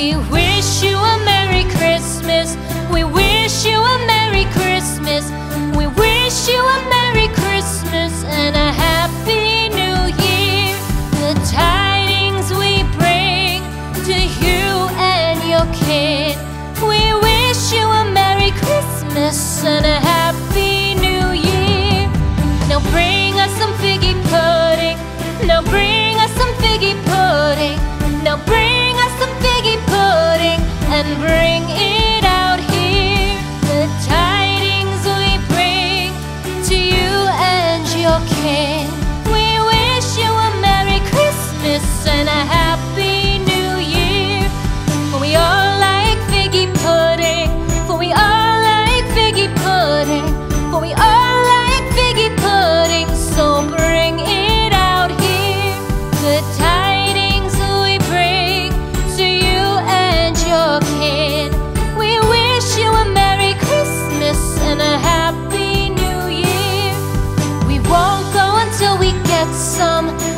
We and breathe. get some